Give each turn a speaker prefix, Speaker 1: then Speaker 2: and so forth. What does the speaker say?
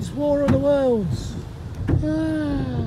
Speaker 1: It's War of the Worlds. Ah. Hmm.